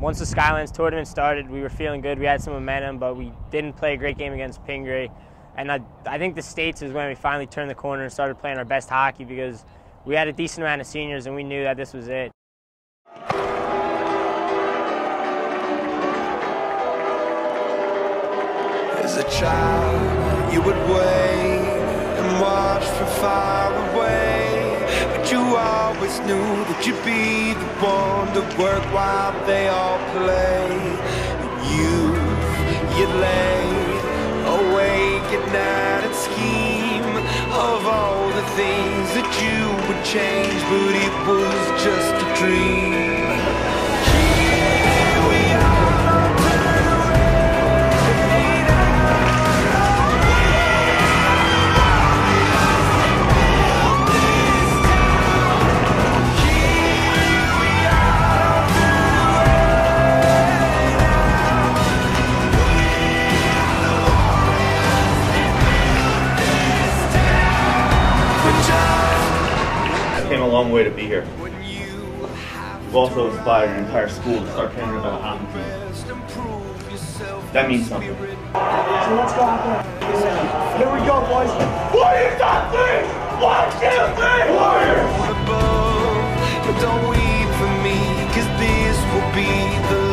Once the Skylands tournament started, we were feeling good. We had some momentum, but we didn't play a great game against Pingry. And I, I think the States is when we finally turned the corner and started playing our best hockey because we had a decent amount of seniors and we knew that this was it. As a child, you would wait and watch from far away. You always knew that you'd be the one to work while they all play. And You, you'd lay awake at night and scheme of all the things that you would change, but it was just a dream. Long way to be here. you have also inspired an entire school to start caring about a hockey team. best. That means something. So let's go out there. Here we go, boys. Warriors on three! One, two, three! Warriors! above, but don't weep for me, cause this will be the